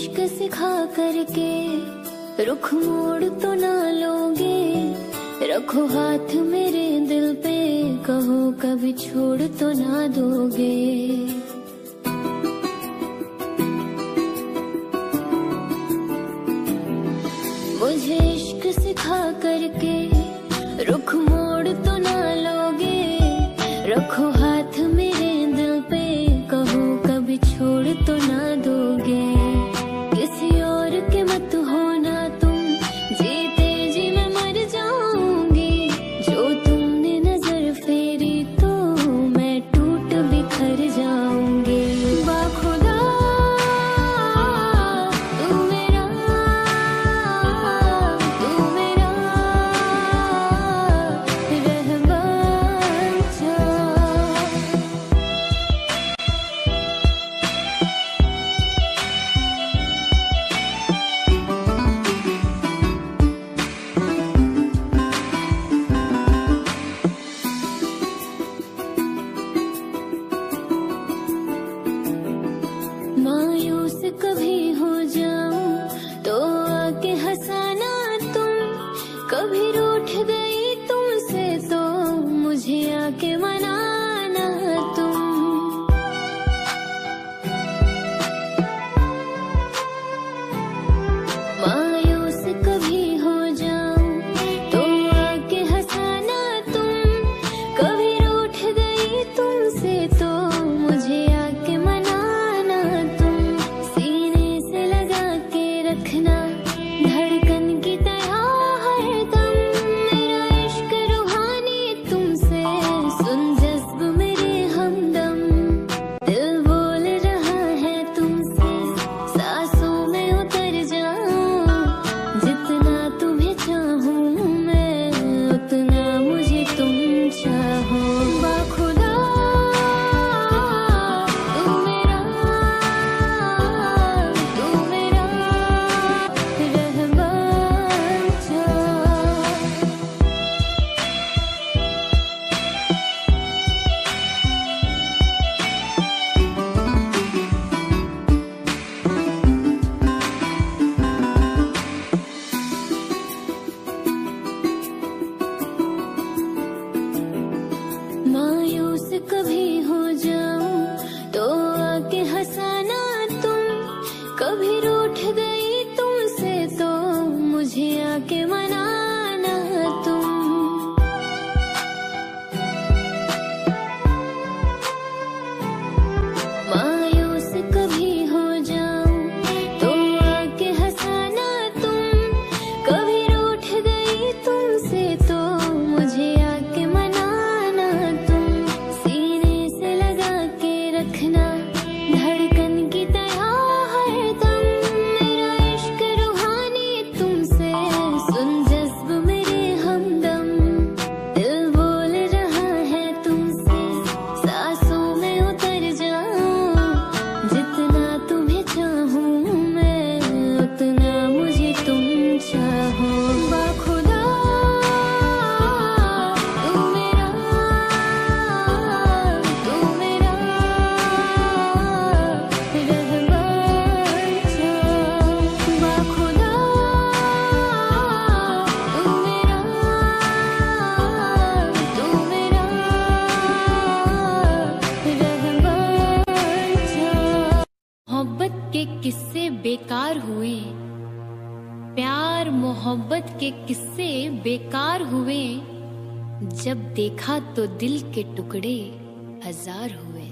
इश्क सिखा करके, रुख मोड़ तो ना लोगे। रखो हाथ मेरे दिल पे, कहो कभी छोड़ तो ना दोगे। के किस्से बेकार हुए जब देखा तो दिल के टुकड़े हज़ार हुए।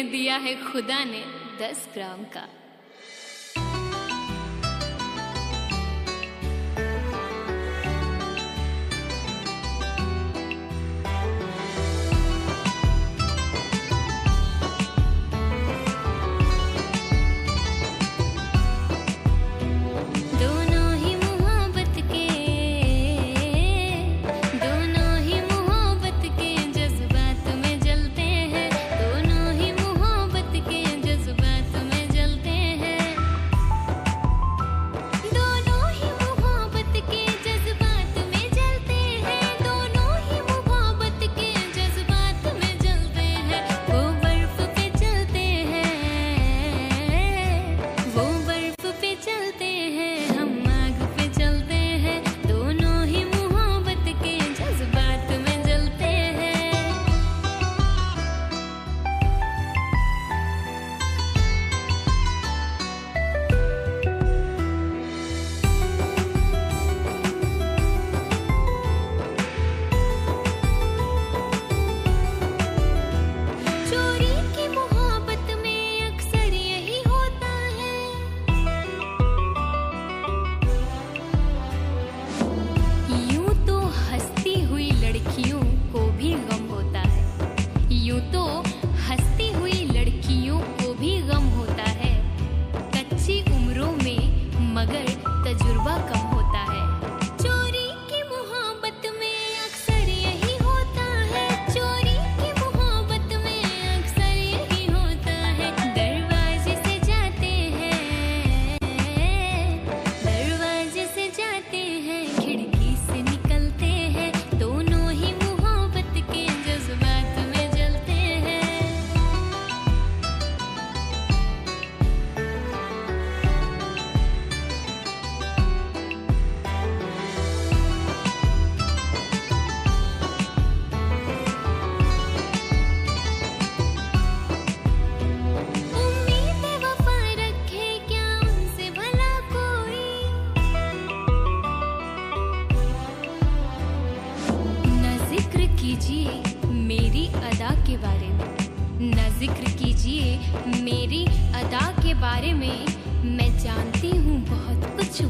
तुम्हें दिया है खुदा ने दस ग्राम का।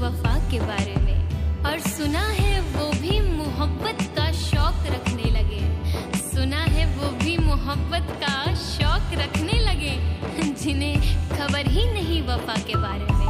वफा के बारे में। और सुना है वो भी मोहब्बत का शौक रखने लगे। सुना है वो भी मोहब्बत का शौक रखने लगे। जिन्हें खबर ही नहीं वफा के बारे में।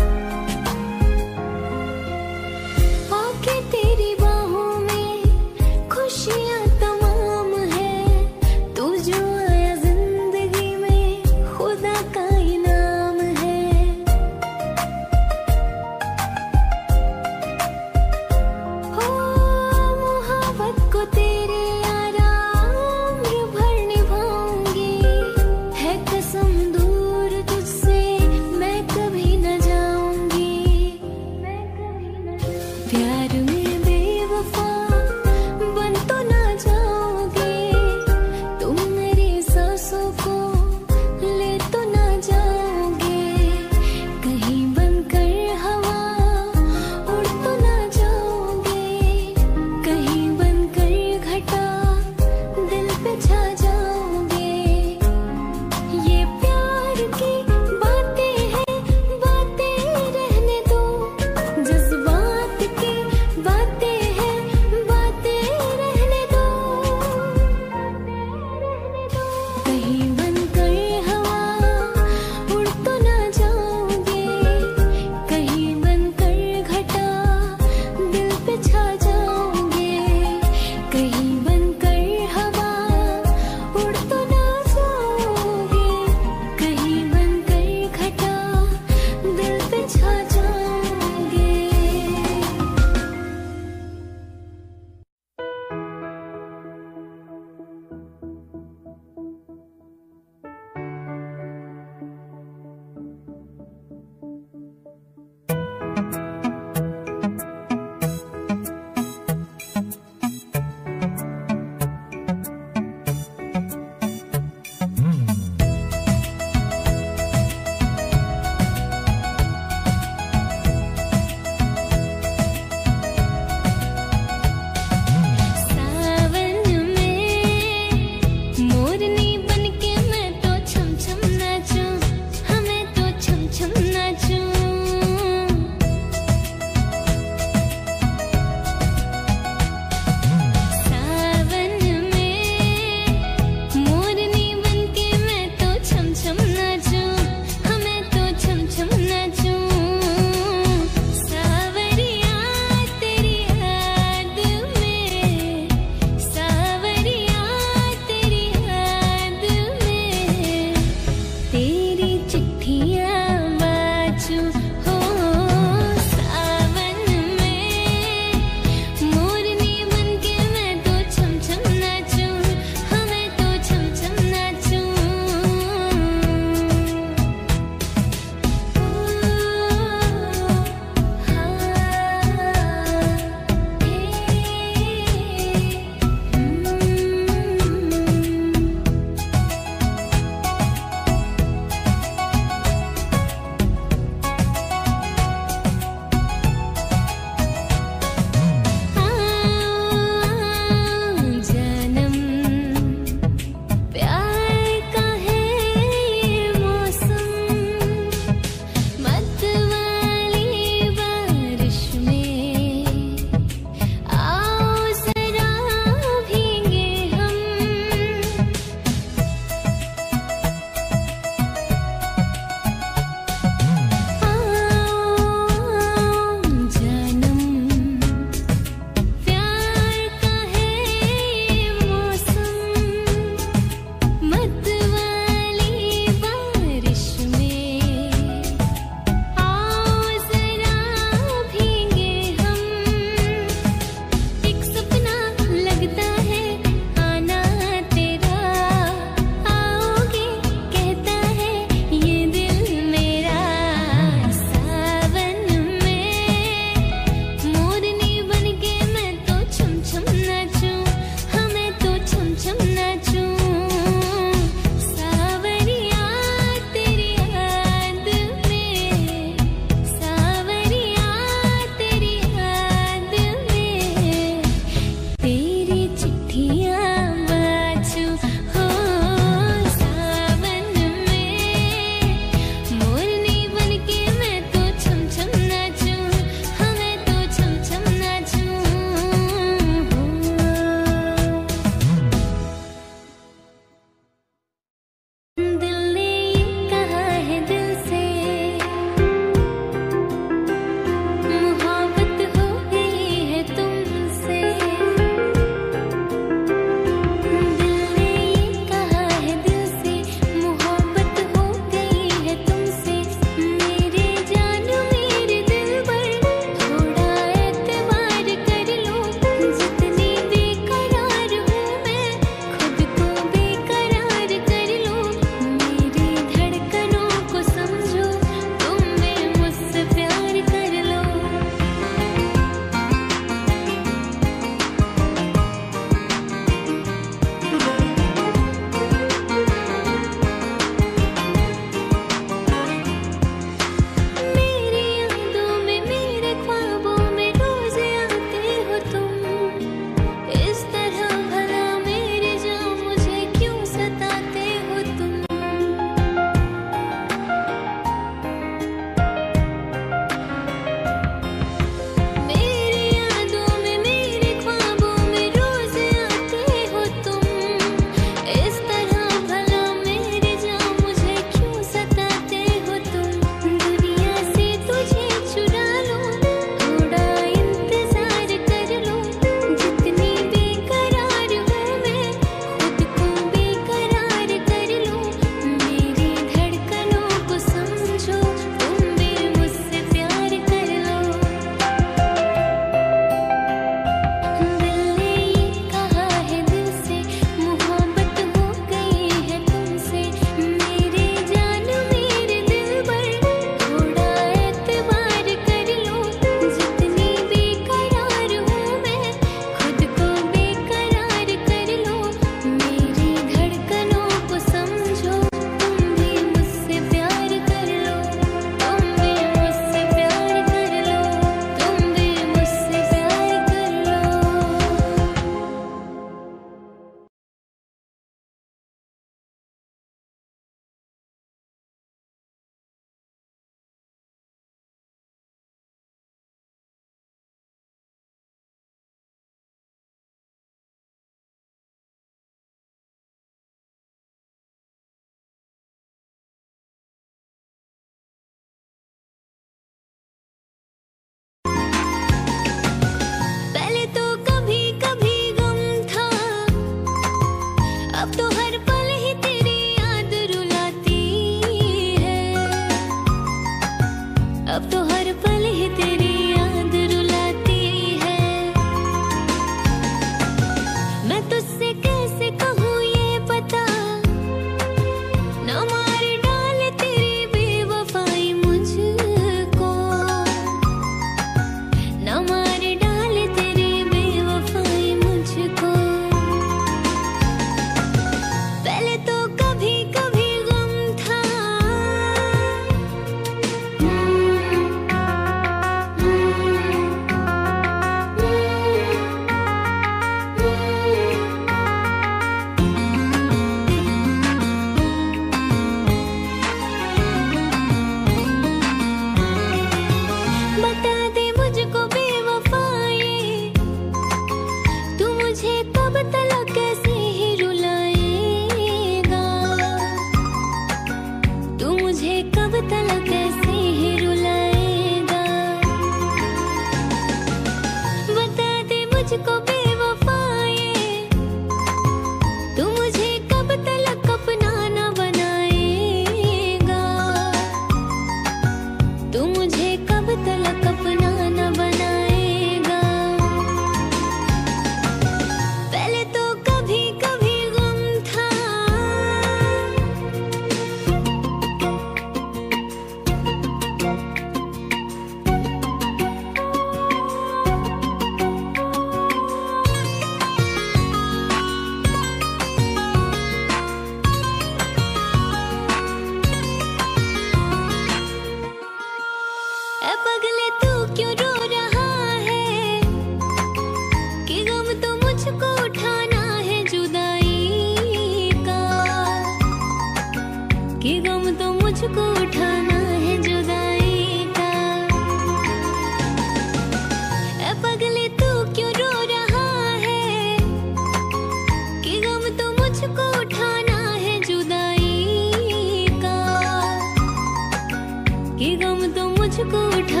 कि गम तो मुझको उठाना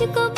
मुझको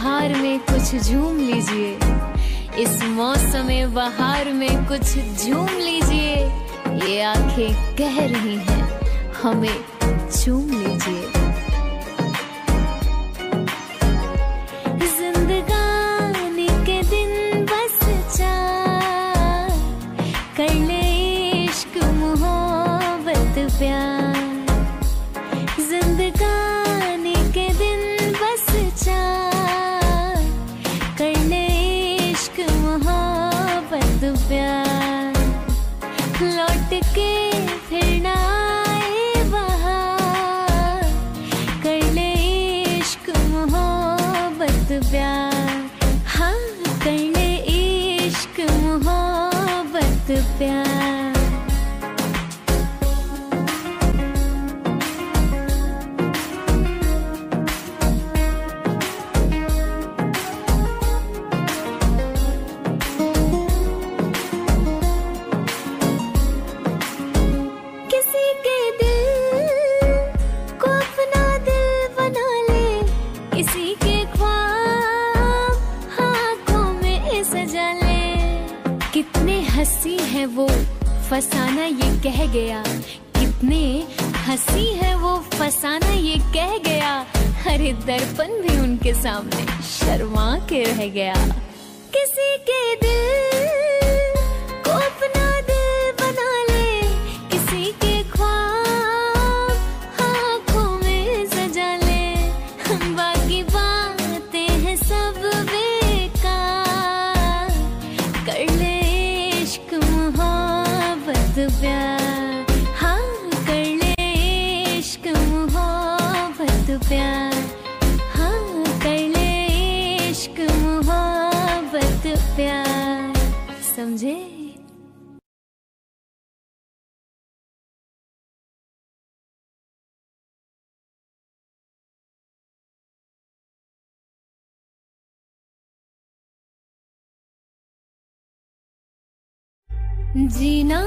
बहार में कुछ झूम लीजिए। इस मौसम बहार में कुछ झूम लीजिए। ये आँखें कह रही हैं, हमें झूम लीजिए। जीना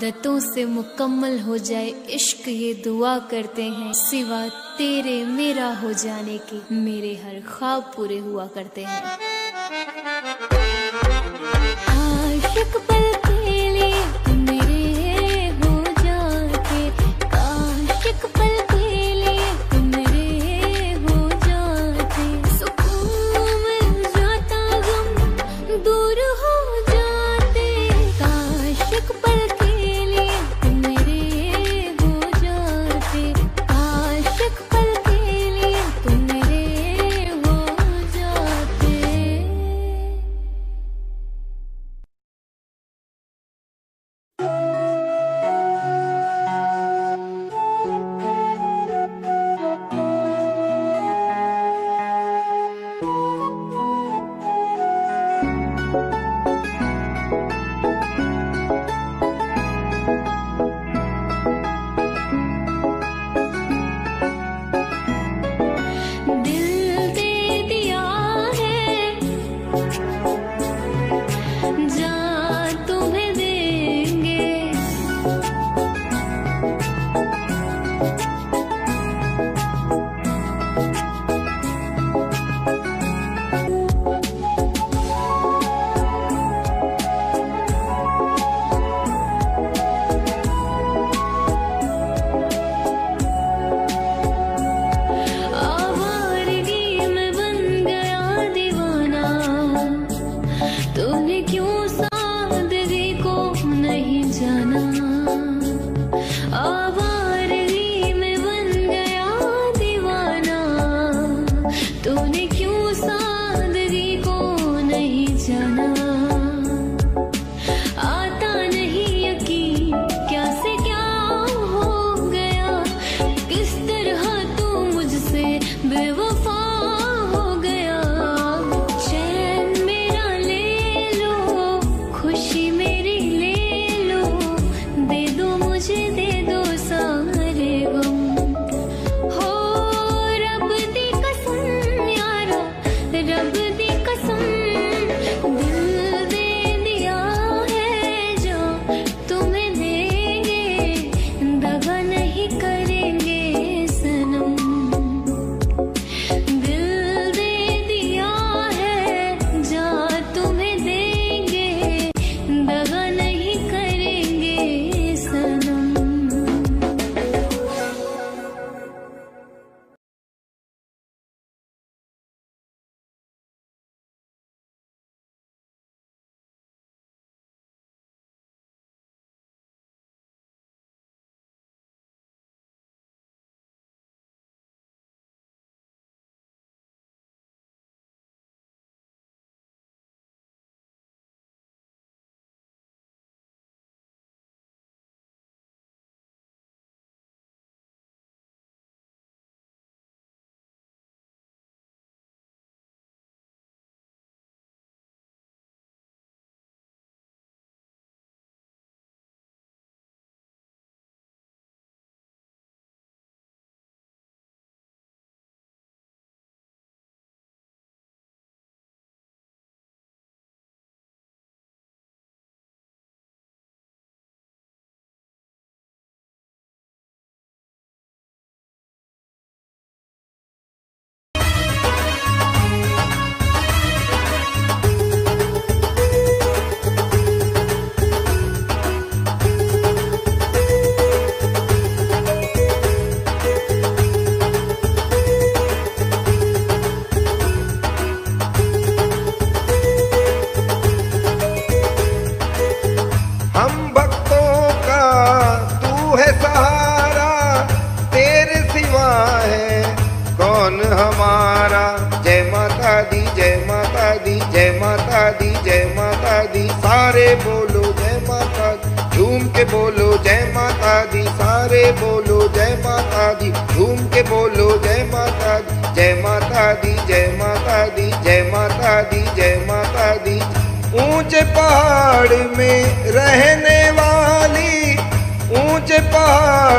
आदतों से मुकम्मल हो जाए, इश्क ये दुआ करते हैं, सिवा तेरे मेरा हो जाने के, मेरे हर ख्वाब पूरे हुआ करते हैं। आशिक पल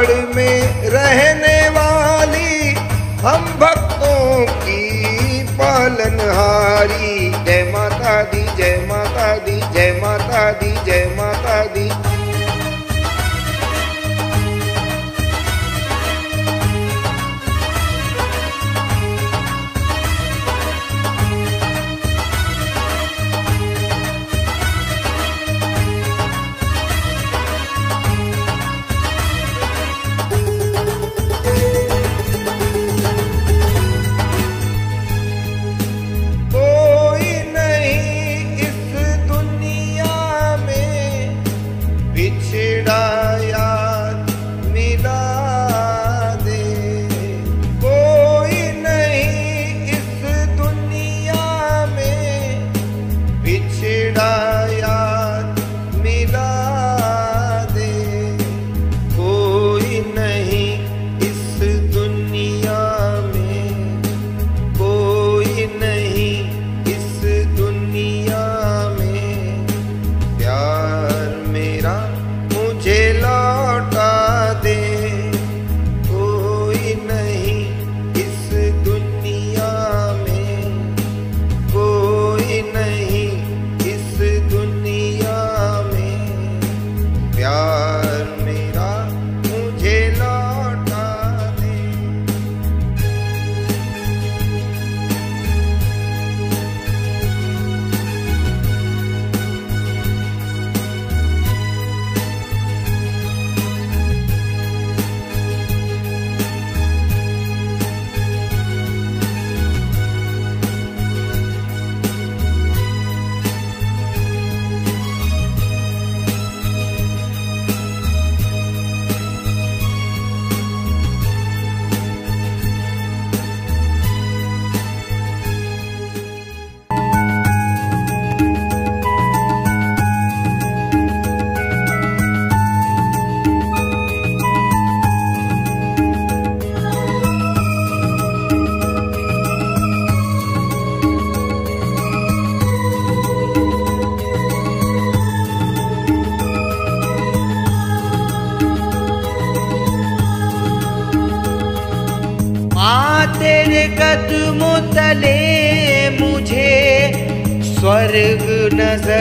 पहाड़ में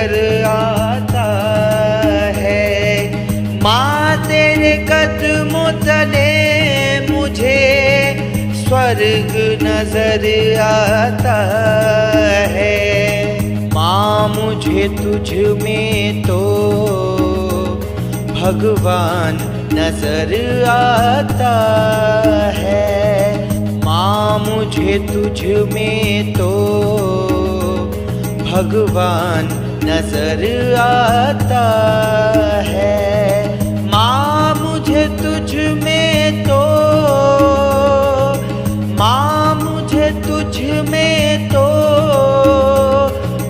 नज़र आता है। माँ तेरे कदमों तले मुझे, स्वर्ग नज़र आता है। माँ मुझे तुझ में तो भगवान नज़र आता है। माँ मुझे तुझ में तो भगवान नज़र आता है। माँ मुझे तुझ में तो माँ मुझे तुझ में तो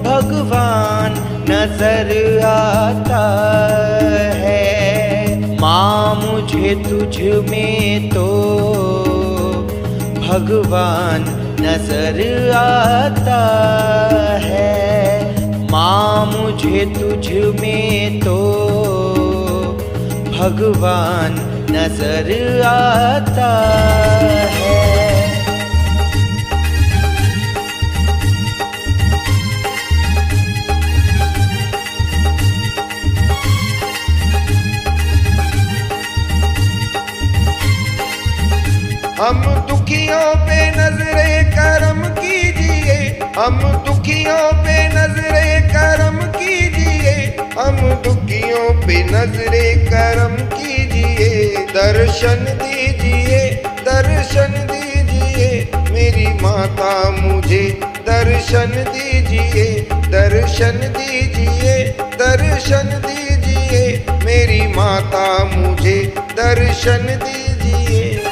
भगवान नज़र आता है। माँ मुझे तुझ में तो भगवान नज़र आता है। माँ मुझे तुझ में तो भगवान नज़र आता है। हम दुखियों नजरे करम कीजिए, दर्शन दीजिए दर्शन दीजिए। मेरी माता मुझे दर्शन दीजिए दर्शन दीजिए दर्शन दीजिए। मेरी माता मुझे दर्शन दीजिए।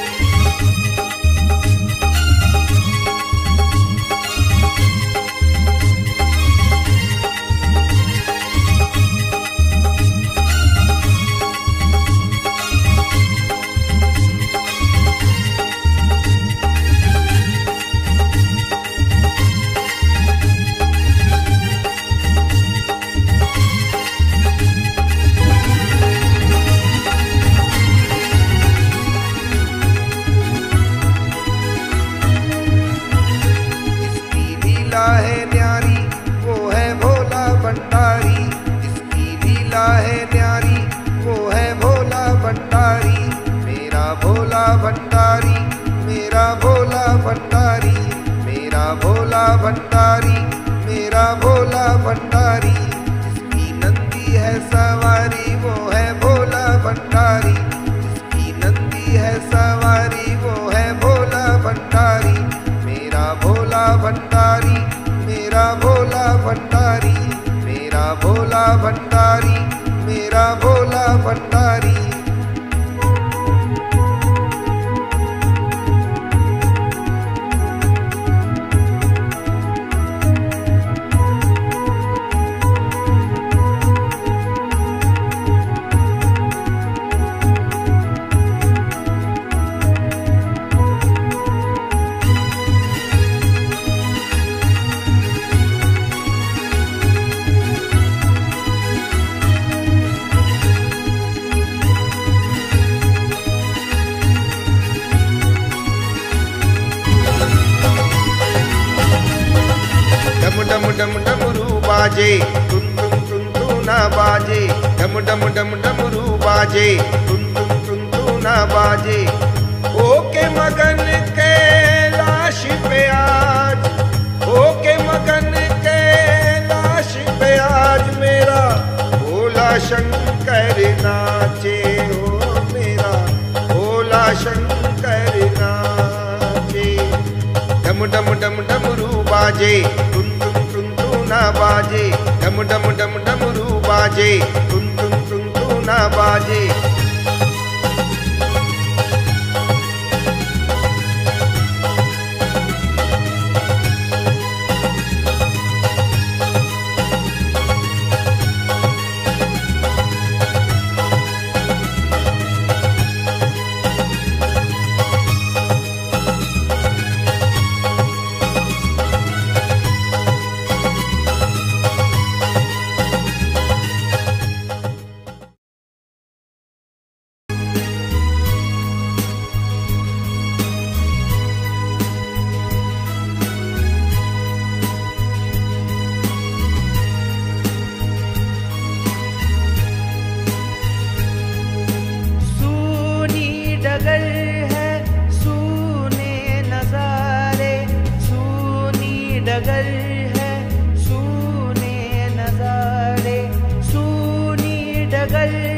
बाजे। तुम तुम तुम तू ना बाजे। डम डम डम डमरू बाजे। तुम तुम तुम तू ना बाजे। ओके मगन के लाश पे आज। ओके मगन के लाश पे आज मेरा भोला शंकर नाचे हो मेरा भोला शंकर नाचे। डम डम डम डमरू बाजे। तुम तुम तुम तू ना बाजे डम डम डम Gây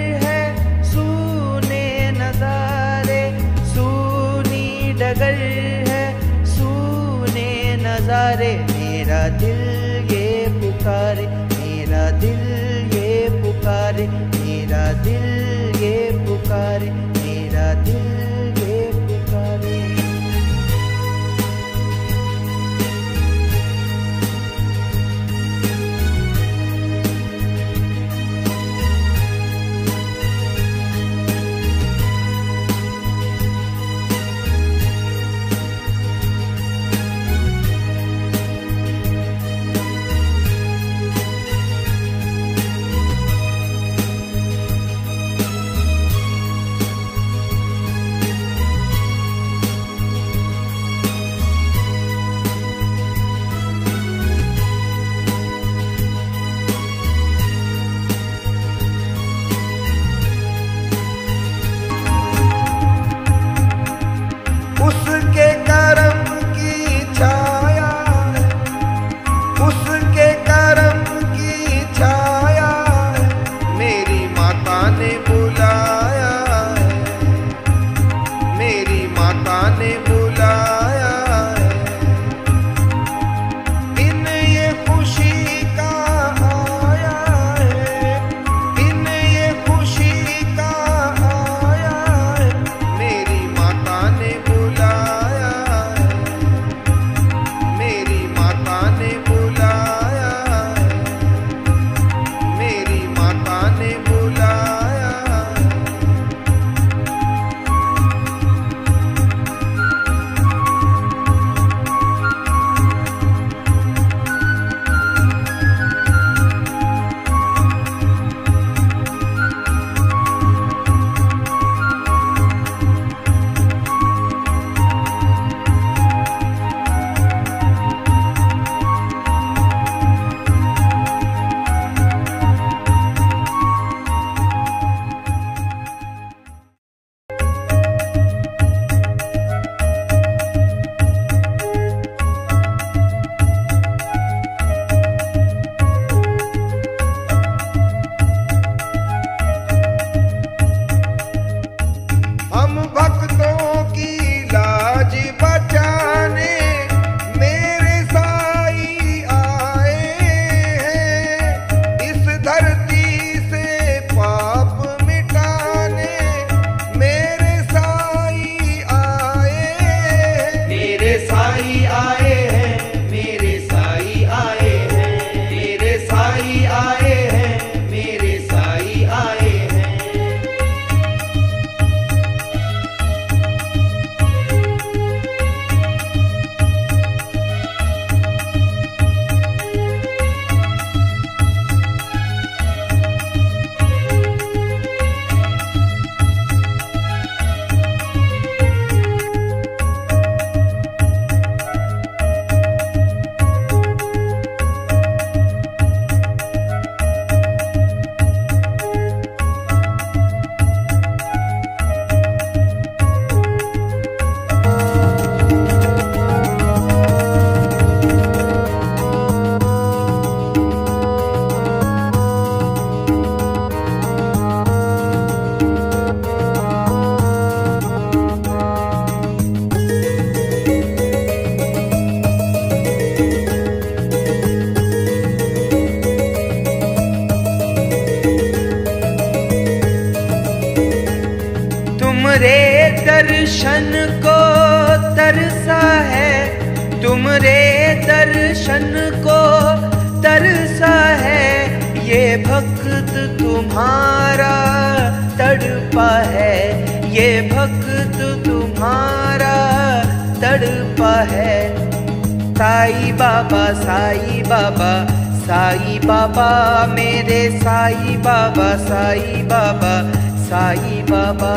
बाबा, साई बाबा साई बाबा,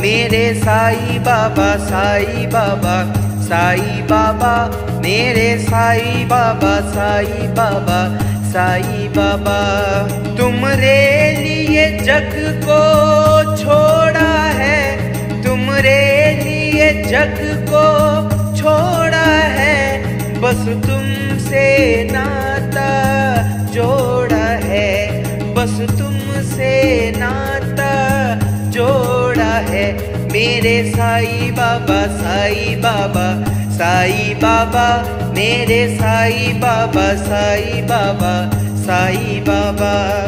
मेरे साई बाबा साई बाबा साई बाबा, मेरे साई बाबा साई बाबा साई बाबा। तुमरे लिए जग को छोड़ा है, तुमरे लिए जग को छोड़ा है, बस तुमसे नाता जोड़ा है, बस तुम नाता जोड़ा है मेरे साई बाबा साई बाबा साई बाबा, मेरे साई बाबा साई बाबा साई बाबा।